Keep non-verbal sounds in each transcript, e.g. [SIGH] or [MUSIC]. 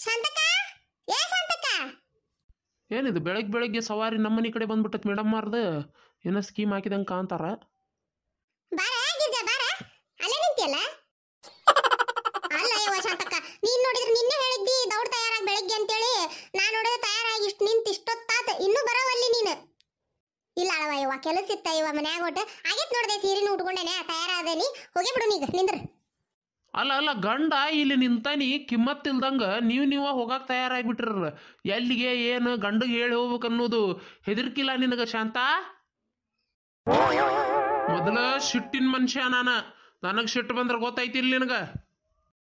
ಶಾಂತಕ್ಕ ಏ ಶಾಂತಕ್ಕ ಏನಿದು ಬೆಳಗ್ಗೆ ಬೆಳಗ್ಗೆ ಸವಾರಿ ನಮ್ಮನೆ ಕಡೆ ಬಂದ್ಬಿಟ್ಟತ್ ಮೇಡಮ್ ಮಾರ್ದು ಏನೋ ಸ್ಕೀಮ್ ಹಾಕಿದಂಗೆ ಕಾಂತಾರ ಬಾರ ಗಿರ್ಜ ಬಾರ. ಅಲ್ಲೇ ನಿಂತಿಯಲ್ಲ? ಅಲ್ಲ ಯವ್ವ ಶಾಂತಕ್ಕ ನೀನ್ ನೋಡಿದ್ರೆ ನಿನ್ನೆ ಹೇಳಿದ್ದಿ ದೌಡ್ ತಯಾರಾಗಿ ಬೆಳಗ್ಗೆ ಅಂತೇಳಿ. ನಾನು ನೋಡಿದ್ರೆ ತಯಾರಾಗಿ ಇಷ್ಟು ನಿಂತು ಇಷ್ಟೊತ್ತಾತ ಇನ್ನೂ ಬರೋವಲ್ಲಿ ನೀನು. ಇಲ್ಲ ಅಳವ ಯವ್ವ ಕೆಲಸ ಇತ್ತ ಇವ ಮನ್ಯಾಗ ಒಟ್ಟು. ಆಗಿತ್ತು ನೋಡ್ದೆ ಸೀರೆನೂ ಉಟ್ಕೊಂಡೇನೆ ತಯಾರಾದೇನಿ ಹೋಗಿ ಬಿಡು ನೀಗ ನಿಂದ್ರ. ಅಲ್ಲ ಅಲ್ಲ ಗಂಡ ಇಲ್ಲಿ ನಿಂತಾನಿ ಕಿಮ್ಮತ್ ಇಲ್ದಂಗ ನೀವು ನೀವ ಹೋಗಾಕ್ ತಯಾರಾಗಿಬಿಟ್ರ ಎಲ್ಲಿಗೆ ಏನು ಗಂಡಗೆ ಹೇಳಿ ಹೋಗ್ಬೇಕು ಅನ್ನೋದು ಹೆದರ್ಕಿಲ್ಲ ನಿನಗ ಶಾಂತ? ಮೊದಲ ಸಿಟ್ಟಿನ ಮನುಷ್ಯ ನಾನ. ನನಗ್ ಸಿಟ್ಟು ಬಂದ್ರೆ ಗೊತ್ತೈತಿಲ್ಲ ನಿನಗ.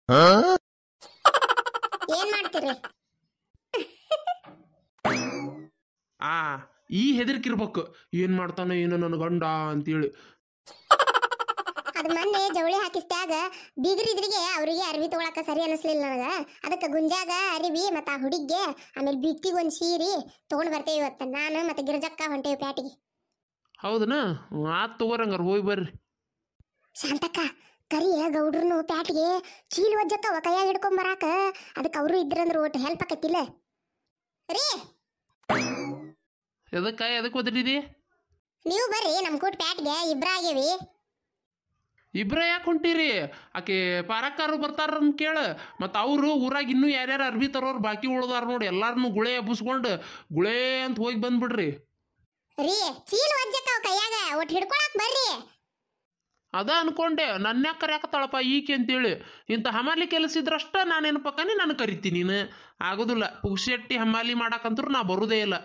[LAUGHS] ಆ ಈ ಹೆದರ್ಕಿರ್ಬೇಕು. ಏನ್ ಮಾಡ್ತಾನೋ ಏನೋ ನನ್ನ ಗಂಡ ಅಂತೇಳಿ. ಮೊನ್ನೆ ಜವಳಿ ಹಾಕಿಸ್ದಾಗ ಬೀಗರಿದ್ರಿಗೆ ಅವರಿಗೆ ಅರ್ವಿ ತಗೊಳಕ ಸರಿ ಅನಿಸ್ಲಿಲ್ಲ ನನಗ. ಅದಕ್ಕೆ ಗುಂಜಾಗ ಅರಿವಿ ಮತ್ತ ಆ ಹುಡುಗ್ಗೆ ಆಮೇಲೆ ಬಿಟ್ಟಿಗೆ ಒಂದ್ ಸೀರಿ ತಗೊಂಡ್ ಬರ್ತೇವೆ ಇವತ್ತು. ನಾನು ಮತ್ತೆ ಗಿರ್ಜಕ್ಕ ಹೊಂಟೇವಿ ಪ್ಯಾಟಿಗೆ. ಹೌದನ? ಆತ್ ತಗೋರಂಗಾರ ಹೋಗಿ ಬರ್ರಿ. ಶಾಂತಕ್ಕ ಕರಿಯ ಗೌಡ್ರನು ಪ್ಯಾಟಿಗೆ ಚೀಲ ಒಜ್ಜಕ್ಕವ ಕೈಯಾಗ ಹಿಡ್ಕೊಂಡ್ ಬರಾಕ. ಅದಕ್ಕೆ ಅವರು ಇದ್ರಂದ್ರ ಒಟ್ಟು ಹೆಲ್ಪ್ ಆಕತ್ತಿಲ್ಲ ರೀ! ಎದಕ್ಕ ಎದಕ್ಕೆ ಒದರಿದಿ? ನೀವು ಬರ್ರಿ ನಮ್ ಕೂಟ್ ಪ್ಯಾಟ್ಗೆ ಇಬ್ರ ಇಬ್ರ ಯಾಕೆ ಹೊಂಟೀರಿ? ಆಕೆ ಪಾರಕ್ಕಾರು ಬರ್ತಾರ ಅಂತ ಕೇಳ. ಮತ್ತು ಅವರು ಊರಾಗ ಇನ್ನೂ ಯಾರ್ಯಾರು ಅರ್ಬಿ ತರೋರು ಬಾಕಿ ಉಳ್ದಾರ ನೋಡಿ ಎಲ್ಲಾರನು ಗುಳೆ ಎಬ್ಬಿಸ್ಕೊಂಡು ಗುಳೆ ಅಂತ ಹೋಗಿ ಬಂದ್ಬಿಡ್ರಿ. ರೀ ಚೀಲ ಒಜ್ಜಕ್ಕವ ಕೈಯಾಗ? ಒಟ್ಟು ಹಿಡ್ಕೊಳಕ್ ಬರ್ರಿ. ಅದ ಅನ್ಕೊಂಡೆ. ನನ್ನ ಯಾಕೆ ಕರ್ಯಾಕತ್ತಾಳಪ್ಪ ಈಕೆ ಅಂತೇಳಿ. ಇಂಥ ಹಮಾಲಿ ಕೆಲಸ ಇದ್ರಷ್ಟ ನಾನೇನು ಪಕ್ಕನೇ ನಾನು ಕರಿತೀನಿ ನೀನು. ಆಗೋದಿಲ್ಲ. ಪುಗ್ಶೆಟ್ಟಿ ಹಮಾಲಿ ಮಾಡಾಕಂತೂ ನಾ ಬರುದೇ ಇಲ್ಲ.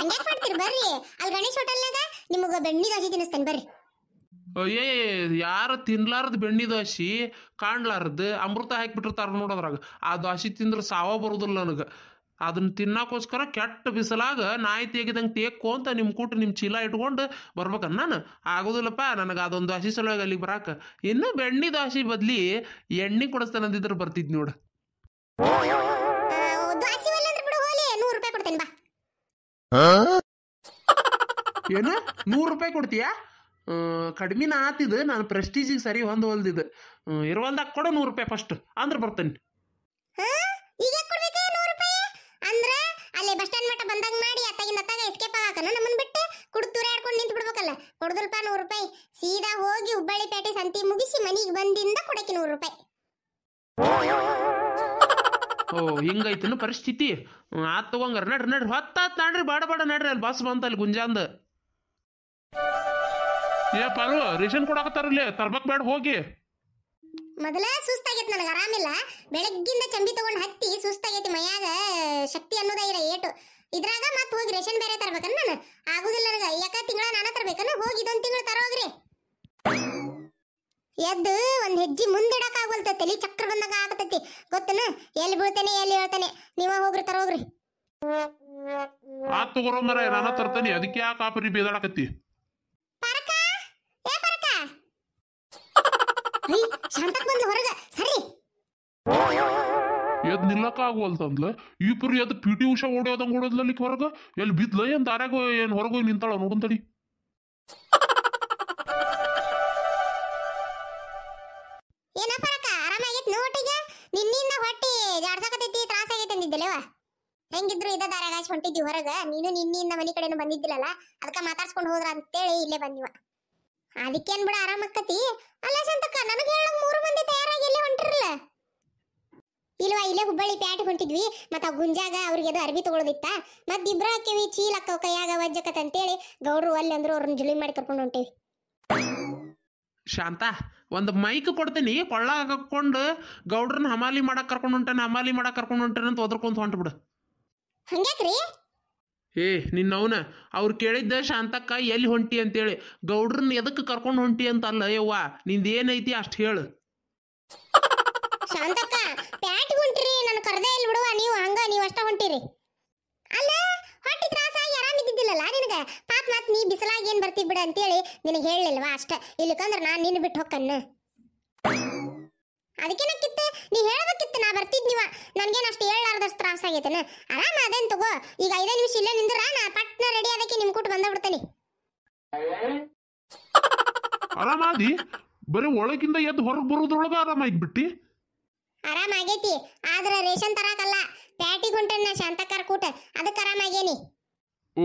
ಹಂಗ್ಯಾಕ್ ಮಾಡ್ತೀರಿ? ಬರ್ರಿ. ಅಲ್ಲಿ ಗಣೇಶ್ ಹೋಟೆಲ್ನಾಗ ನಿಮಗೆ ಬೆಣ್ಣಿ ಗಾಜಿ ತಿನ್ನಿಸ್ತೇನೆ ಬರ್ರಿ. ಏ ಯಾರು ತಿನ್ಲಾರ್ದು ಬೆಣ್ಣಿ ದೋಸೆ ಕಾಣ್ಲಾರ್ದು ಅಮೃತ ಹಾಕಿಬಿಟ್ಟಿರ್ತಾರ ನೋಡೋದ್ರಾಗ ಆ ದೋಸೆ ತಿಂದ್ರೆ ಸಾವ ಬರೋದಿಲ್ಲ ನನಗೆ. ಅದನ್ನ ತಿನ್ನಾಕೋಸ್ಕರ ಕೆಟ್ಟ ಬಿಸಿಲಾಗ ನಾಯಿ ತೆಗಿದಂಗೆ ಅಂತ ನಿಮ್ಮ ಕೂಟ ನಿಮ್ಮ ಚೀಲ ಇಟ್ಕೊಂಡು ಬರ್ಬೇಕನ್ನ ನಾನು. ಆಗೋದಿಲ್ಲಪ್ಪ ನನಗೆ ಅದೊಂದು ದೋಸೆ ಸಲುವಾಗಿ ಅಲ್ಲಿಗೆ ಬರಾಕ. ಇನ್ನು ಬೆಣ್ಣಿ ದೋಸೆ ಬದ್ಲಿ ಎಣ್ಣೆ ಕೊಡಿಸ್ತಾನೆ ಅಂದಿದ್ರೆ ಬರ್ತಿದ್ ನೋಡು. ದ್ವಾಸಿ ಒಲ್ಲೆ ಅಂದ್ರೆ ಬಿಡು ಹೋಲಿ ನೂರು ರೂಪಾಯಿ ಕೊಡ್ತೇನೆ ಬಾ. ಏನು? ನೂರು ರೂಪಾಯಿ ಕೊಡ್ತೀಯಾ? ಕಡಿಮೆನ ಆತಿದ್ದು ನಾನು ಪ್ರೆಸ್ಟೀಜಿಗೆ ಸರಿ ಹೊಂದು ಹೊಲ್ದಿದ್ದು ಇರುವಲ್ದಾಗ ಕೊಡು ನೂರು ರೂಪಾಯಿ ಫಸ್ಟ್ ಅಂದ್ರೆ ಬರ್ತೇನೆ ಬಸ್ ಸ್ಟ್ಯಾಂಡ್ ಮಟ್ಟ ಬಂದಂಗ ಮಾಡಿ ಅತ್ತಾಗಿಂದ ಅತ್ತಾಗ ಎಸ್ಕೇಪ್ ಆಗಾಕನ ನಮ್ಮನ್ನು ಬಿಟ್ಟು ಕುಡ್ತೂರ ಆಡ್ಕೊಂಡು ನಿಂತು ಬಿಡ್ಬೇಕಲ್ಲ. ಕೊಡುದಲ್ಪ ನೂರು ರೂಪಾಯಿ. ಸೀದಾ ಹೋಗಿ ಹುಬ್ಬಳ್ಳಿ ಪೇಟೆ ಸಂತಿ ಮುಗಿಸಿ ಮನಿಗೆ ಬಂದಿಂದ ಕೊಡಕ್ಕೆ ನೂರು ರೂಪಾಯಿ. ಓ ಹಿಂಗೈತನು ಪರಿಸ್ಥಿತಿ? ಆತ್ ತಗೊಂಗಾರ. ನಡ್ರಿ ನಡ್ರಿ. ಹೊತ್ತಾತ್ ನಡ್ರಿ. ಬಾಡ ಬಾಡ ನಡ್ರಿ. ಅಲ್ಲಿ ಬಸ್ ಬಂತ ಅಲ್ಲಿ ಗುಂಜಾಂದ. ಏ ಪಾರು ರೇಷನ್ ಕೊಡಾಕತ್ತಾರಲ್ಲಿ ತರ್ಬಕ್ ಬೇಡ ಹೋಗಿ. ಮೊದಲ ಸುಸ್ತಾಗೈತಿ ನನಗೆ ಆರಾಮಿಲ್ಲ. ಬೆಳಗ್ಗಿಂದ ಚಂಬಿ ತಗೊಂಡು ಹತ್ತಿ ಸುಸ್ತಾಗೈತಿ ಮೈಯಾಗ ಶಕ್ತಿ ಅನ್ನೋದ ಇರ ಏಟು. ಇದ್ರಾಗ ಮತ್ತೆ ಹೋಗಿ ರೇಷನ್ ಬೇರೆ ತರ್ಬೇಕನ್ ನಾನು. ಆಗುದಿಲ್ಲ ನನಗೆ ಯಾಕ ತಿಂಗಳ ನಾನ ತರ್ಬೇಕನ್ನ? ಹೋಗಿ ಇದೊಂದು ತಿಂಗಳು ತರೋಗ್ರಿ ಎದ್ದು ಒಂದ್ ಹೆಜ್ಜೆ ಮುಂದಿಡಕ್ ಆಗೋಲ್ತ ತಲಿ ಚಕ್ರ ಬಂದಾಗ ಆಗತೈತಿ. ಗೊತ್ತನ? ಎಲ್ಲಿ ಬೀಳ್ತಾನೆ ಎಲ್ಲಿ ಹೇಳ್ತಾನೆ ನೀವ ಹೋಗ್ರಿ ತರೋಗ್ರಿ ಆತ್ ತಗೋರೋ ಮರ ನಾನ ತರ್ತಾನೆ ಅದಕ್ಕೆ ಯಾಕೆ ಆಪರಿ ಬೇದಾಡಕತ್ತಿ ಪರಕ ಏ ಪರಕ ಐ ಶಾಂತಕ್ ಬಂದ್ಲು ಹೊರಗ ಸರಿ ಎದ್ ನಿಲ್ಲಕ ಆಗುವಲ್ತಂದ್ಲ ಪರಿ ಎದ್ ಪಿ ಟಿ ಉಷಾ ಓಡೋದಂಗ ಓಡೋದ್ಲಲ್ಲಿ ಹೊರಗ? ಎಲ್ಲಿ ಬಿದ್ಲ? ಏನ್ ದಾರ್ಯಾಗ ಏನ್ ಹೊರಗೋ ನಿಂತಾಳ ನೋಡಂತಡಿ ಆರಾಮಾಗೈತ್ ನೋಟಿಗೆ ನಿನ್ನಿಂದ ಹೊಟ್ಟಿ ಜಾಡ್ಸಕತೈತಿ ತ್ರಾಸ ಆಗೈತೆ ಅಂದಿದ್ದಲೇವ ಹೆಂಗಿದ್ರು ಇದ ದಾರ್ಯಾಗ ಹೊಂಟಿದ್ವಿ ಹೊರಗ. ನೀನು ನಿನ್ನಿಂದ ಮನಿ ಕಡೆನು ಬಂದಿದ್ದಿಲ್ಲಲ್ಲ? ಅದಕ್ಕ ಮಾತಾಡ್ಸ್ಕೊಂಡು ಹೋದ್ರ ಅಂತೇಳಿ ಇಲ್ಲೇ ಬಂದಿವ ಅದಕ್ಕೇನ್ ಬಿಡ ಆರಾಮಕ್ಕತಿ ಅಲ್ಲ ಸಂತಕ್ಕ ನನಗೆ ಹೇಳಂಗ್ ಮೂರು ಮಂದಿ ತಯಾರಾಗಿ ಇಲ್ಲೇ ಹೊಂಟಿರಲ್ಲ? ಇಲ್ವಾ ಇಲ್ಲೇ ಹುಬ್ಬಳ್ಳಿ ಪ್ಯಾಟ್ ಹೊಂಟಿದ್ವಿ ಮತ್ತ ಗುಂಜಾಗ ಅವ್ರಿಗೆ ಅದು ಅರ್ಬಿ ತಗೊಳೋದಿತ್ತ. ಮತ್ ಇಬ್ರ ಹಾಕಿವಿ ಚೀಲ ಅಕ್ಕವ ಕೈಯಾಗ ವಜ್ಜಕತ್ ಅಂತೇಳಿ ಗೌಡ್ರು ಅಲ್ಲಿ ಅಂದ್ರು ಅವ್ರನ್ನ ಜುಲಿ ಮಾಡಿ ಕರ್ಕೊಂಡು ಹೊಂಟಿವಿ. ಶಾಂತ ಒಂದು ಮೈಕ್ ಕೊಡ್ತೀನಿ ಕೊಳ್ಳಾಗ ಹಾಕೊಂಡು ಗೌಡ್ರನ್ನ ಹಮಾಲಿ ಮಾಡಕ್ ಕರ್ಕೊಂಡು ಹೊಂಟಾನೆ ಹಮಾಲಿ ಮಾಡಕ್ ಕರ್ಕೊಂಡು ಹೊಂಟಾನೆ ಅಂತ ಒದರ್ಕೊಂತ ಹೊಂಟ್ಬಿಡು ಹಂಗ್ಯಾಕ್ರಿ? ಏ ನಿನ್ನವನ ಅವ್ರು ಕೇಳಿದ್ದ ಶಾಂತಕ್ಕ ಎಲ್ಲಿ ಹೊಂಟಿ ಅಂತೇಳಿ. ಗೌಡ್ರನ್ನ ಎದಕ್ಕೆ ಕರ್ಕೊಂಡು ಹೊಂಟಿ ಅಂತ ಅಲ್ಲ ಯವ್ವ? ನಿಂದ ಏನೈತಿ ಅಷ್ಟು ಹೇಳು. ಶಾಂತಕ್ಕ, ಪ್ಯಾಟ್ ಹೊಂಟ್ರಿ ನನ್ನ ಕರ್ದೇ ಇಲ್ಲ ಬಿಡುವ, ನೀವು ಹಂಗ, ನೀವು ಅಷ್ಟ ಹೊಂಟಿರಿ. ಅಲ್ಲ, ಹೊಟ್ಟಿ ತ್ರಾಸಾಗಿ ಆರಾಮಿದ್ದಿದ್ದಿಲ್ಲಲ್ಲ ನಿನಗೆ? ಪಾಪ ಮತ್, ನೀ ಬಿಸಲಾಗಿ ಏನ್ ಬರ್ತಿ ಬಿಡ ಅಂತೇಳಿ ನಿನಗೆ ಹೇಳಲಿಲ್ವಾ ಅಷ್ಟ? ಇಲ್ಲಿಕಂದ್ರೆ ನಾನು ನಿನ್ನ ಬಿಟ್ಟು ಹೊಕ್ಕನ್ನ ಅದಕ್ಕೇನಕ್ಕಿತ್ತ ನೀ ಹೇಳ್ಬೇಕಿತ್ತು ನಾ ಬರ್ತಿದ್ನಿವ. ನನಗೇನು ಅಷ್ಟು ಹೇಳಲಾರ್ದಷ್ಟು ತ್ರಾಸ ಆಗೈತನ? ಆರಾಮ ಅದೇನ್ ತಗೋ. ಈಗ ಐದೇ ನಿಮಿಷ ಇಲ್ಲೇ ನಿಂದ್ರ ನಾ ಪಟ್ನ ರೆಡಿ ಅದಕ್ಕೆ ನಿಮ್ಮ ಕೂಟ ಬಂದ ಬಿಡ್ತೇನೆ ಆರಾಮಾದಿ ಬರೀ ಒಳಗಿಂದ ಎದ್ದು ಹೊರಗೆ ಬರೋದ್ರೊಳಗೆ ಆರಾಮಾಗಿ ಬಿಟ್ಟಿ ಆರಾಮ ಆಗೈತಿ. ಆದ್ರೆ ರೇಷನ್ ತರಾಕಲ್ಲ. ಪ್ಯಾಟಿ ಗುಂಟನ್ನ ಶಾಂತಕಾರ ಕೂಟ. ಅದಕ್ಕೆ ಆರಾಮ ಆಗೇನಿ. ಓ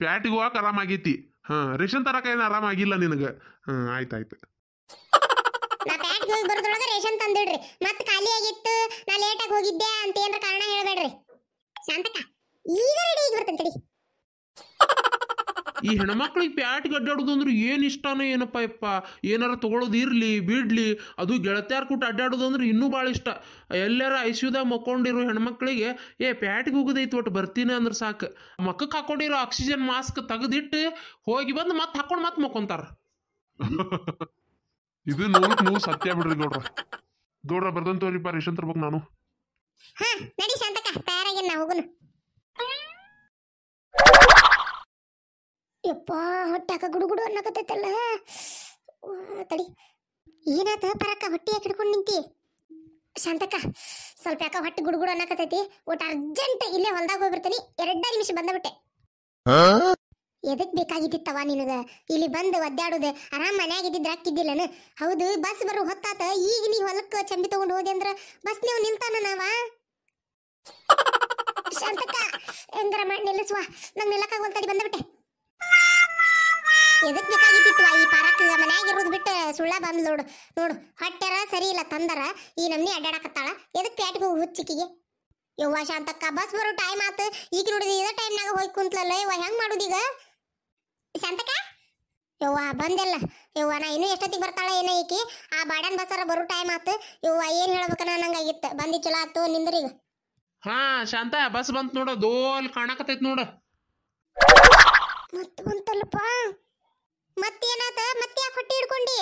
ಪ್ಯಾಟಿಗೆ ಹೋಗಕ್ಕೆ ಆರಾಮಾಗೈತಿ ಹಾ ರೇಷನ್ ತರಕ ಏನು ಆರಾಮಾಗಿಲ್ಲ ನಿನಗೆ? ಹಾ ಆಯ್ತಾಯ್ತು ನಾ ಪ್ಯಾಕ್ ಹೋಗಿ ಬರೋದ್ರೊಳಗೆ ರೇಷನ್ ತಂದಿಡ್ರಿ. ಮತ್ತೆ ಖಾಲಿ ಆಗಿತ್ತು ನಾ ಲೇಟಾಗಿ ಹೋಗಿದ್ದೆ ಅಂತ ಏನ್ರ ಕಾರಣ ಹೇಳಬೇಡ್ರಿ. ಶಾಂತಕ ಈಗ ರೆಡಿ ಆಗಿ ಬರ್ತೇನೆ ತಡಿ. ಈ ಹೆಣ್ಮಕ್ಳಿಗೆ ಪ್ಯಾಟ್ ಅಡ್ಡಾಡೋದು ಅಂದ್ರೆ ಏನು ಇಷ್ಟನೋ ಏನಪ್ಪ ಯಪ್ಪ? ಏನಾರ ತಗೊಳ್ಳೋದು ಇರಲಿ ಬಿಡ್ಲಿ ಅದು ಗೆಳತ್ಯಾರ ಕೂಟ ಅಡ್ಡಾಡೋದು ಅಂದ್ರೆ ಇನ್ನೂ ಭಾಳ ಇಷ್ಟ. ಎಲ್ಲಾರ ಐಸಿಯುದಾಗ ಮಕ್ಕೊಂಡಿರೋ ಹೆಣ್ಮಕ್ಳಿಗೆ ಏ ಪ್ಯಾಟ್ಗೆ ಹೋಗೋದೈತಿ ಒಟ್ಟು ಬರ್ತೀನಿ ಅಂದ್ರೆ ಸಾಕು. ಮಕ್ಕಕ್ಕೆ ಹಾಕೊಂಡಿರೋ ಆಕ್ಸಿಜನ್ ಮಾಸ್ಕ್ ತೆಗೆದಿಟ್ಟು ಹೋಗಿ ಬಂದು ಮತ್ತೆ ಹಾಕೊಂಡು ಮತ್ತೆ ಮಕ್ಕೊಂತಾರ. [LAUGHS] ಇದು ನೂರಕ್ಕೆ ನೂರು ಸತ್ಯ ಬಿಡ್ರಿ ಗೌಡ್ರ ಗೌಡ್ರ ಬರ್ದಂತವ್ರಿಪ್ಪ ರೇಷನ್ ತರ್ಬೇಕು ನಾನು. ಹಾ ನಡಿ ಶಾಂತಕ್ಕ ತಯಾರಾಗಿ ನಾ ಹೋಗುನು. ಯಪ್ಪ ಹೊಟ್ಟಾಕ ಗುಡುಗುಡು ಅನ್ನಕತ್ತೈತಲ್ಲ. ತಡಿ. ಏನಾತ ಪರಕ ಹೊಟ್ಟೆ ಯಾಕೆ ಹಿಡ್ಕೊಂಡು ನಿಂತಿ? ಶಾಂತಕ್ಕ ಸ್ವಲ್ಪ ಯಾಕ ಹೊಟ್ಟೆ ಗುಡುಗುಡು ಅನ್ನಕತ್ತೈತಿ. ಒಟ್ಟು ಅರ್ಜೆಂಟ್ ಇಲ್ಲೇ ಹೊಲ್ದಾಗ ಹೋಗ್ಬಿಡ್ತೀನಿ. ಎರಡ ನಿಮಿಷ ಬಂದಬಿಟ್ಟೆ. ಎದಕ್ ಬೇಕಾಗಿದ್ದಿತ್ತವ ನಿನಗ? ಇಲ್ಲಿ ಬಂದು ಒದ್ದಾಡೋದು, ಆರಾಮ್ ಮನ್ಯಾಗ ಇದ್ದಿದ್ರ ಹಾಕಿದ್ದಿಲ್ಲನ? ಹೌದು ಬಸ್ ಬರೋ ಹೊತ್ತಾತ, ಈಗ ನೀ ಹೊಲಕ್ಕ ಚಂಬಿ ತಗೊಂಡು ಹೋದೆ ಅಂದ್ರ ಬಸ್ ನೀವು ನಿಲ್ತಾನ ನಾವ? ಶಾಂತಕ್ಕ, ಹೆಂಗಾರ ಮಾಡಿ ನಿಲ್ಲಿಸುವ? ನಂಗೆ ನಿಲ್ಲಕ್ಕಾಗವಲ್ ತಡಿ ಬಂದ್ಬಿಟ್ಟೆ. ಎದಕ್ ಬೇಕಾಗಿದ್ದಿತ್ತು ಈ ಪಾರಕ್ ಮನ್ಯಾಗ ಇರೋದು ಬಿಟ್ಟು ಸುಳ್ಳ ಬಂದ್ ನೋಡು. ನೋಡು, ಹೊಟ್ಟೆರ ಸರಿ ಇಲ್ಲ ತಂದರ, ಈ ನಮ್ನಿ ಅಡ್ಡಾಡಕತ್ತಾಳ ಎದಕ್ ಪ್ಯಾಟ್ಗೆ ಹುಚ್ಚಿಕಿಗೆ ಯವ್ವ ಶಾಂತಕ್ಕ ಬಸ್ ಬರೋ ಟೈಮ್ ಆತು. ಈಗ ನೋಡಿದ ಇದೇ ಟೈಮ್ನಾಗ ಹೋಗಿ ಕುಂತ್ಲಲ್ಲ ಯವ್ವ ಹೆಂಗ್ ಮಾಡುದೀಗ? ಶಾಂತಕ್ಕ? ಯವ್ವ ಬಂದೆಲ್ಲ. ಯವ್ವ ನಾ ಇನ್ನೂ ಎಷ್ಟೊತ್ತಿಗೆ ಬರ್ತಾಳೆ ಏನೋ ಈಕಿ. ಆ ಬಾಡನ್ ಬಸ್ಸಾರ ಬರೋ ಟೈಮ್ ಆತು. ಯವ್ವ ಏನ್ ಹೇಳ್ಬೇಕನ್ನ ನಂಗಾಗಿತ್ತು ಬಂದಿ ಚಲೋ ಆತು ನಿಂದ್ರೀಗ. ಹಾ ಶಾಂತ ಬಸ್ ಬಂತ್ ನೋಡ. ದೋಲ್ ಕಾಣಕತ್ತೈತಿ ನೋಡ. ಮತ್ತೆ ಬಂತಲ್ಲಪ್ಪ. ಮತ್ತೇನಾತ ಮತ್ತೆ ಯಾಕೆ ಹೊಟ್ಟೆ ಹಿಡ್ಕೊಂಡಿ?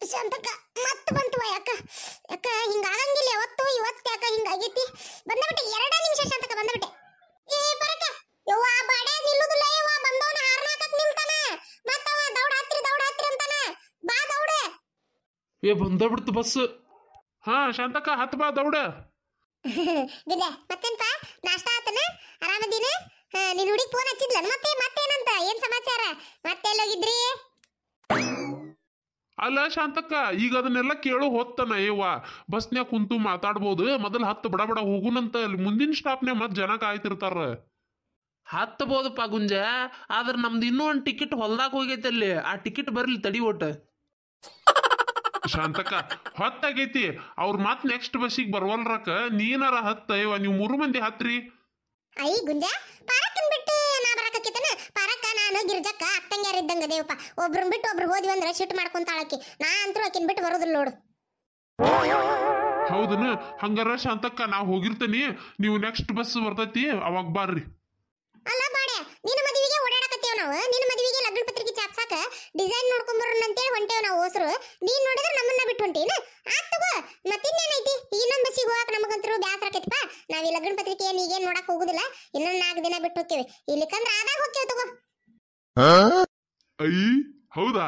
ಶಾಂತಕ್ಕ ಮತ್ತೆ ಬಂತವ ಯಾಕ? ಯಾಕ ಹಿಂಗಾಗಂಗಿಲ್ಲ ಯಾವತ್ತು. ಇವತ್ತು ಯಾಕ ಹಿಂಗಾಗೈತಿ ಬಂದಬಿಟ್ಟೆ ಎರಡ ನಿಮಿಷ ಶಾಂತಕ್ಕ ಬಂದಬಿಟ್ಟೆ ಏ ಬರಕ ಯವ್ವ ಬಾಡೆ ನಿಲ್ಲುದಿಲ್ಲ ಯವ್ವ ಬಂದವನ ಹಾರ್ನಾಕಕ್ ನಿಲ್ತಾನ ಮತ್ತವ ದೌಡ್ ಹತ್ರಿ ದೌಡ್ ಹತ್ರಿ ಅಂತಾನ ಬಾ ದೌಡೆ ಏ ಬಂದ ಬಿಡ್ತು ಬಸ್. ಹಾ ಶಾಂತಕ್ಕ ಹತ್ತು ಬಾ ದೌಡ. ಬಿದ್ದೆ ಮತ್ತೇನ್ಪ? ನಾಷ್ಟ ಆತನ? ಆರಾಮದೀನ? ನಿನ್ ಹುಡುಗಿ ಫೋನ್ ಹಚ್ಚಿದ್ಲ? ಮತ್ತೆ ಮತ್ತೇನಂತ? ಏನ್ ಸಮಾಚಾರ? ಮತ್ತೆ ಎಲ್ಲೋಗಿದ್ರಿ? ಅಲ್ಲ ಶಾಂತಕ್ಕ ಈಗ ಅದನ್ನೆಲ್ಲ ಕೇಳೋ ಹೊತ್ತನ ಏವ ಬಸ್ನ್ಯಾಗ ಕುಂತು ಮಾತಾಡ್ಬೋದು. ಮೊದಲು ಹತ್ತು ಬಡ ಬಡ ಹೋಗುನಂತ ಅಲ್ಲಿ ಮುಂದಿನ ಸ್ಟಾಪ್ನ್ಯಾಗ ಮತ್ತೆ ಜನ ಕಾಯ್ತಿರ್ತಾರ. ಹತ್ತಬೋದಪ್ಪ ಗುಂಜ ಆದ್ರೆ ನಮ್ದು ಇನ್ನೂ ಒಂದು ಟಿಕೆಟ್ ಹೊಲ್ದಾಗ ಹೋಗೈತೆ ಅಲ್ಲಿ. ಆ ಟಿಕೆಟ್ ಬರಲಿ ತಡಿ ಒಟ್ಟ. ಶಾಂತಕ್ಕ ಹೊತ್ತಾಗೈತಿ ಅವ್ರ ಮತ್ ನೆಕ್ಸ್ಟ್ ಬಸ್ಸಿಗೆ ಬರ್ವಲ್ರಕ ನೀನಾರ ಹತ್ತ ಇವ ನೀವು ಮೂರು ಮಂದಿ ಹತ್ರಿ. ಐ ಗುಂಜ ಪಾರಕ್ಕನ್ ಬಿಟ್ಟು ನಾ ಬರಕತ್ತಿತನ ಪಾರಕ್ಕ ನಾನು ಗಿರ್ಜಕ್ಕ ಅತ್ತಂಗ್ಯಾರ ಇದ್ದಂಗ ದೇವಪ್ಪ ಒಬ್ರನ್ ಬಿಟ್ಟು ಒಬ್ರು ಹೋದ್ವಿ ಅಂದ್ರೆ ಶಿಟ್ ಮಾಡ್ಕೊಂತಾಳಕಿ. ನಾ ಅಂತೂ ಆಕಿನ್ ಬಿಟ್ಟು ಬರೋದಿಲ್ಲ ನೋಡು. ಹೌದನ? ಹಂಗಾರ ಶಾಂತಕ್ಕ ನಾ ಹೋಗಿರ್ತೀನಿ. ನೀವು ನೆಕ್ಸ್ಟ್ ಬಸ್ ಬರ್ತೈತಿ ಅವಾಗ ಬಾರ್ರಿ. ಅಲ್ಲ ಬಾಡೆ ನಿನ್ನ ಮದುವೆಗೆ ಓಡಾಡಕತ್ತೇವ ನಾವು. ನಿನ್ನ ಚಾಪ್ಸಾಕ ಡಿಸೈನ್ ನೋಡ್ಕೊಂಡ್ ಬರೋಣ ಅಂತೇಳಿ ಹೊಂಟೇವ್ ನಾವು ಹೋಸರು. ನೀನ್ ನೋಡಿದ್ರೆ ನಮ್ಮನ್ನ ಬಿಟ್ಟು ಹೊಂಟೀನ ಆತ್ ತಗೋ ಮತ್ತಿನ್ನೇನೈತಿ? ಇನ್ನೊಂದು ಬಸ್ಸಿಗೆ ಹೋಗಕ್ ನಮಗಂತರೂ ಬ್ಯಾಸರ ಆಕೈತಿಪ್ಪ. ನಾವ್ ಈ ಲಗ್ನ ಪತ್ರಿಕೆ ಏನ್ ಈಗೇನ್ ನೋಡಕ್ ಹೋಗುದಿಲ್ಲ. ಇನ್ನೊಂದ್ ನಾಲ್ಕು ದಿನ ಬಿಟ್ಟು ಹೋಗ್ತೇವೆ ಇಲ್ಲಿಕಂದ್ರ ಆದಾಗ ಹೋಗ್ತೇವೆ ತಗೋ. ಅಯ್ಯ ಹೌದಾ?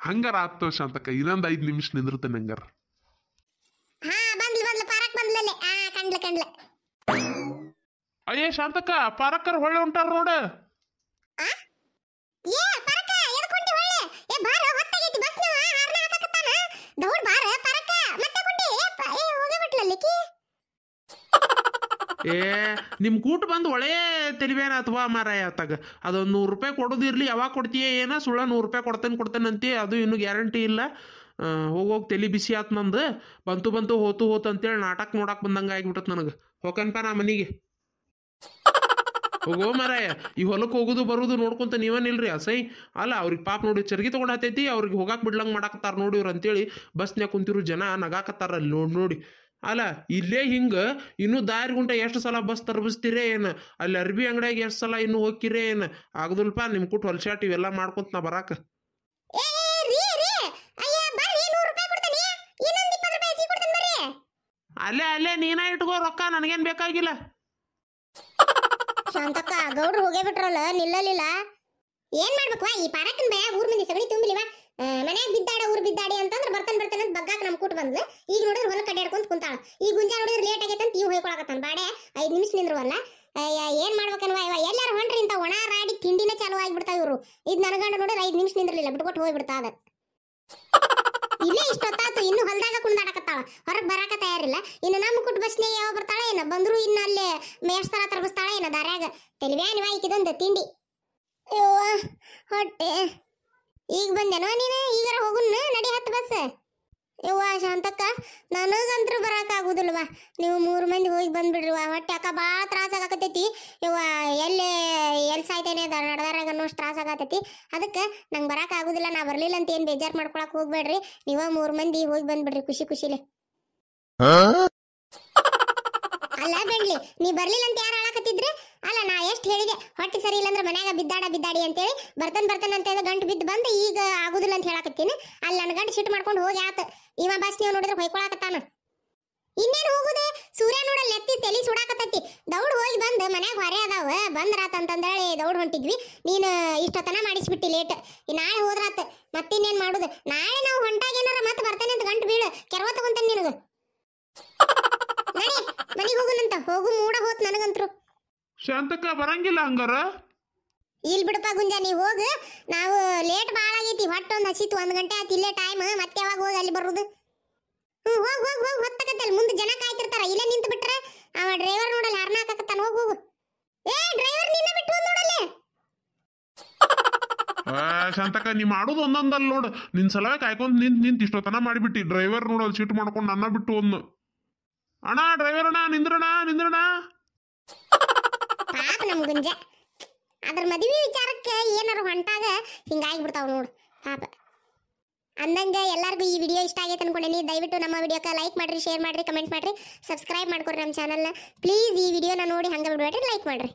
ಹಂಗಾರ ಆತು ಶಾಂತಕ್ಕ ಇನ್ನೊಂದು ಐದ್ ನಿಮಿಷ ನಿಂದಿರ್ತೇನೆ ಹಂಗಾರ. ಹಾ ಬಂದ್ಲು ಬಂದ್ಲು. ಪಾರಕ್ ಬಂದ್ಲಲ್ಲೇ. ಆ ಕಂಡ್ಲ ಕಂಡ್ಲ. ಅಯ್ಯೇ ಶಾಂತಕ್ಕ ಪಾರಕ್ಕರ್ ಹೊಳ್ಳೆ ಉಂಟಾರ ನೋಡ ಏ ಪರಕ ಎದ್ಕೊಂಡಿ ಹೊಳ್ಳೆ ಏ ಬಾರ ಹೊತ್ತಾಗೈತಿ ಬಸ್ ನೀವು ಹಾರ್ನ ಹಾಕಕತ್ತಾನ ದೌಡ್ ಬಾರ ಪರಕ ಮತ್ತೆ ಕೊಂಡಿ ಏ ಪ- ಏ ಬಿಟ್ಲಲ್ಲಿಕಿ ಏ, ನಿಮ್ ಕೂಟ ಬಂದು ಒಳ್ಳೆ ತೆಲಿವೇನ ಅಥವಾ ಮಾರಾಯ ತಗ ಅದೊಂದು ನೂರು ರೂಪಾಯಿ ಕೊಡೋದಿರ್ಲಿ ಯಾವಾಗ ಕೊಡ್ತೀಯ ಏನ? ಸುಳ್ಳ ನೂರು ರೂಪಾಯಿ ಕೊಡ್ತೇನೆ ಕೊಡ್ತೇನೆ ಅಂತಿ ಅದು ಇನ್ನು ಗ್ಯಾರಂಟಿ ಇಲ್ಲ. ಹೋಗೋಗಿ ತಲೆ ಬಿಸಿ ಆತ್ ನಂದು. ಬಂತು ಬಂತು ಹೋತು ಹೋತು ಅಂತೇಳಿ ನಾಟಕ ನೋಡಕ್ ಬಂದಂಗ ಆಗಿಬಿಟ್ಟತ್ ನನಗೆ. ಹೋಗನ್ಪ ನಾ ಮನಿಗೆ. ಹೋಗೋ ಮಾರಾಯ, ಈ ಹೊಲಕ್ಕೆ ಹೋಗೋದು ಬರೋದು ನೋಡ್ಕೊಂತ ನೀವೇನಿಲ್ರಿ ಅಸೈ ಅಲ್ಲ, ಅವ್ರಿಗೆ ಪಾಪ ನೋಡಿ ಚರ್ಗಿ ತಗೊಂಡ್ ಹತ್ತೈತಿ ಅವ್ರಿಗೆ ಹೋಗಾಕ್ ಬಿಡ್ಲಂಗೆ ಮಾಡಾಕತ್ತಾರ ನೋಡಿ ಅಂತೇಳಿ ಬಸ್ನ್ಯಾಗ ಕುಂತಿರು ಜನ ನಗಾಕತ್ತಾರ ಅಲ್ಲಿ ನೋಡಿ ನೋಡಿ. ಅಲ್ಲ ಇಲ್ಲೇ ಹಿಂಗ ಇನ್ನೂ ದಾರಿ ಗುಂಟ ಎಷ್ಟು ಸಲ ಬಸ್ ತರ್ಬಿಸ್ತೀರೇ ಏನು? ಅಲ್ಲಿ ಅರ್ಬಿ ಅಂಗಡಿಯಾಗ ಎಷ್ಟು ಸಲ ಇನ್ನೂ ಹೋಗಿರೇ ಏನು? ಆಗದಲ್ಪ ನಿಮ್ಮ ಕುಟ್ ಹೊಲ್ಸಾಟ್ ಇವೆಲ್ಲ ಮಾಡ್ಕೊಂತ ನಾ ಬರಾಕ. ಅಲ್ಲೇ ಅಲ್ಲೇ ನೀನ ಇಟ್ಕೋ ರೊಕ್ಕ ನನಗೇನು ಬೇಕಾಗಿಲ್ಲ. ಶಾಂತಕ್ಕ ಗೌಡ್ರು ಹೋಗೇ ಬಿಟ್ರಲ್ಲ ನಿಲ್ಲಲಿಲ್ಲ. ಏನ್ ಮಾಡ್ಬೇಕು ಈ ಪಾರಕನ್ ಭಯ ಊರ್ ಮಂದಿ ಸಗಣಿ ತುಂಬಿಲಿವ ಮನ್ಯಾಗ ಬಿದ್ದಾಡ ಊರ್ ಬಿದ್ದಾಡಿ ಅಂತಂದ್ರ ಬರ್ತಾನ ಬರ್ತಾನ ಅಂತ ಬಗ್ಗಾಕ ನಮ್ ಕೂಟ್ ಬಂದ್ಲು. ಈಗ ನೋಡಿದ್ರೆ ಹೊಲ ಕಡ್ಡಾಡ್ಕೊಂತ ಕುಂತಾಳ. ಈ ಗುಂಜಾ ನೋಡಿದ್ರೆ ಲೇಟ್ ಆಗೈತೆ ಅಂತ ಇವ್ ಹೋಯ್ಕೊಳಕತ್ತಾನ ಬಾಡೆ, ಐದ್ ನಿಮಿಷ ನಿಂದ್ರವಲ್ಲ. ಏನ್ ಮಾಡ್ಬೇಕನ್ವ ಇವ? ಎಲ್ಲಾರು ಹೊಂಟ್ರಿ ಇಂತ ಒಣ ರಾಡಿ ತಿಂಡಿನ ಚಾಲು ಆಗ್ಬಿಡ್ತಾವ ಇವ್ರು. ಇದ್ ನನಗಂಡ ನೋಡಿದ್ರೆ ಐದ್ ನಿಮಿಷ ನಿಂದ್ರಲಿಲ್ಲ. ಬಿಟ್ಕೊಟ್ಟು ಹೋಗ್ಬಿಡ್ತಾ ಅದ. ಇಲ್ಲೇ ಇಷ್ಟೊತ್ತಾತು ಇನ್ನು ಹೊಲ್ದಾಗ ಕುಂದಾಡಕತ್ತಾಳ ಹೊರಗ್ ಬರಾಕ ತಯಾರಿಲ್ಲ. ಇನ್ನು ನಮ್ಮ ಕುಟ್ ಬಸ್ನೇ ಯಾವ ಬರ್ತಾಳ ಏನ? ಬಂದ್ರು ಇನ್ನು ಅಲ್ಲೇ ಮೇಷ್ತರ ತರ್ಬಿಸ್ತಾಳ ಏನ? ದಾರ್ಯಾಗ. ತೆಲಿವ್ಯಾನಿವ ಈಕಿದೊಂದು ತಿಂಡಿ. ಹೊಟ್ಟೆ. ಈಗ ಬಂದೆನೋ ನೀನು? ಈಗಾರ ಹೋಗುನ್? ನಡಿ ಹತ್ತು ಬಸ್. ಯವ್ವ ಶಾಂತಕ್ಕ, ನನಗಂತ್ರ ಬರಾಕ ಆಗುದಿಲ್ವಾ ನೀವು ಮೂರು ಮಂದಿ ಹೋಗಿ ಬಂದ್ಬಿಡ್ರಿವ, ಹೊಟ್ಟೆ ಅಕ್ಕ ಭಾಳ ತ್ರಾಸ ಆಗಾಕತ್ತೈತಿ ಇವ ಎಲ್ಲಿ ಎಲ್ಲಿ ಸಾಯ್ತೇನೆ ನಡ್ದಾರಾಗ ಅನ್ನೋಷ್ಟು ತ್ರಾಸ ಆಗತೈತಿ ಅದಕ್ಕೆ ನಂಗೆ ಬರಾಕ ಆಗುದಿಲ್ಲ ನಾ ಬರ್ಲಿಲ್ಲ ಅಂತ ಏನು ಬೇಜಾರು ಮಾಡ್ಕೊಳಕ್ ಹೋಗ್ಬೇಡ್ರಿ. ನೀವ ಮೂರು ಮಂದಿ ಹೋಗಿ ಬಂದ್ಬಿಡ್ರಿ ಖುಷಿ ಖುಷಿಲಿ. ಅಲ್ಲ ಬೆಳ್ಳಿ ನೀ ಬರ್ಲಿಲ್ಲ ಅಂತ ಯಾರು ಹಾಳಾಕತ್ತಿದ್ರೆ? ಅಲ್ಲ, ನಾ ಎಷ್ಟು ಹೇಳಿದೆ? ಹೊಟ್ಟೆ ಸರಿ ಇಲ್ಲಂದ್ರೆ ಮನ್ಯಾಗ ಬಿದ್ದಾಡ ಬಿದ್ದಾಡಿ ಅಂತೇಳಿ ಬರ್ತಾನ ಬರ್ತಾನ ಅಂತ ಗಂಟು ಬಿದ್ದು ಬಂದು ಈಗ ಆಗುದಿಲ್ಲ ಅಂತ ಹೇಳಾಕತ್ತೀನಿ. ಅಲ್ಲಿ ನನ್ನ ಗಂಟು ಸಿಟ್ಟು ಮಾಡ್ಕೊಂಡು ಹೋಗಿ ಆತ. ಇವ ಬಸ್ ನೀವು ನೋಡಿದ್ರೆ ಹೊಯ್ಕೊಳಕತ್ತಾನ. ಇನ್ನೇನು ಹೋಗುದೆ? ಸೂರ್ಯ ನೋಡಲ್ಲ ಎತ್ತಿ ತಲಿ ಸುಡಾಕತ್ತೈತಿ. ದೌಡ್ ಹೋಗಿ ಬಂದು ಮನ್ಯಾಗ ಹೊರೆ ಅದಾವ. ಬಂದ್ರಾತ ಅಂತಂದೇಳಿ ದೌಡ್ ಹೊಂಟಿದ್ವಿ. ನೀನು ಇಷ್ಟೊತ್ತನ ಮಾಡಿಸ್ಬಿಟ್ಟಿ ಲೇಟ್ ನಾಳೆ ಹೋದ್ರಾತ. ಮತ್ತಿನ್ನೇನು ಮಾಡುದು? ನಾಳೆ ನಾವು ಹೊಂಟಾಗ ಏನಾರ ಮತ್ತೆ ಬರ್ತೇನೆ ಅಂತ ಗಂಟು ಬೀಳು. ಕೆರವ ತಗೊಂತಾನೆ ನಿನಗ? ಮನೆಗೆ ಹೋಗೋಣಂತ ಹೋಗು ಮೂಡ ಹೋತ್ ನನಗಂತ್ರು. ಶಾಂತಕ್ಕ ಬರಂಗಿಲ್ಲ ಹಂಗಾರ? ಇಲ್ಲಿ ಬಿಡಪ್ಪ ಗುಂಜಾ ನೀ ಹೋಗು. ನಾವು ಲೇಟ್ ಭಾಳ ಆಗೈತಿ ಹೊಟ್ಟೆ ಒಂದು ಹಸಿತು ಒಂದು ಗಂಟೆ ಆಯ್ತು ಇಲ್ಲೇ ಟೈಮ್ ಮತ್ತೆ ಯಾವಾಗ ಹೋಗಿ ಅಲ್ಲಿ ಬರೋದು? ಹ್ಞೂ ಹೋಗಿ ಹೋಗಿ ಹೋಗ್ ಅಲ್ಲಿ. ಮುಂದೆ ಜನ ಕಾಯ್ತಿರ್ತಾರ. ಇಲ್ಲೇ ನಿಂತು ಬಿಟ್ರೆ ಅವ ಡ್ರೈವರ್ ನೋಡಲ್ಲ ಹರ್ನ ಹಾಕಕತ್ತಾನ? ಹೋಗ್ ಹೋಗು. ಏ ಡ್ರೈವರ್ ನಿನ್ನ ಬಿಟ್ಟು ನೋಡಲ್ಲೇ. ಆ, ಶಾಂತಕ್ಕ ನೀ ಮಾಡೋದು ಒಂದೊಂದಲ್ಲ ನೋಡು. ನಿನ್ ಸಲುವಾಗಿ ಕಾಯ್ಕೊಂಡು ನಿಂತ್ ನಿಂತ್ ಇಷ್ಟೊತ್ತನ ಮಾಡಿಬಿಟ್ಟಿ. ಡ್ರೈವರ್ ನೋಡಲ್ ಸೀಟ್ ಮಾಡ್ಕೊಂಡು ನನ್ನ ಬಿಟ್ಟು ಒಂದು ಅಣ್ಣ ಡ್ರೈವರ್ ಅಣ್ಣ ನಿಂದ್ರಣ ನಿಂದ್ರಣ ಪಾಪ ನಮ್ ಗುಂಜ. ಅದ್ರ ಮದುವೆ ವಿಚಾರಕ್ಕೆ ಏನಾರು ಹೊಂಟಾಗ ಹಿಂಗಾಗಿ ಬಿಡ್ತಾವ ನೋಡು, ಪಾಪ. ಅಂದಂಗ ಎಲ್ಲರಿಗೂ ಈ ವಿಡಿಯೋ ಇಷ್ಟ ಆಗೈತೆ ಅನ್ಕೊಂಡೇನಿ. ದಯವಿಟ್ಟು ನಮ್ಮ ವಿಡಿಯೋಕ್ಕೆ ಲೈಕ್ ಮಾಡಿರಿ ಶೇರ್ ಮಾಡಿರಿ ಕಮೆಂಟ್ ಮಾಡಿರಿ ಸಬ್ಸ್ಕ್ರೈಬ್ ಮಾಡ್ಕೊರಿ ನಮ್ಮ ಚಾನಲ್ನ ಪ್ಲೀಸ್ ಈ ವಿಡಿಯೋನ ನೋಡಿ ಹಂಗೆ ಬಿಡ್ಬೇಡ್ರಿ ಲೈಕ್ ಮಾಡ್ರಿ.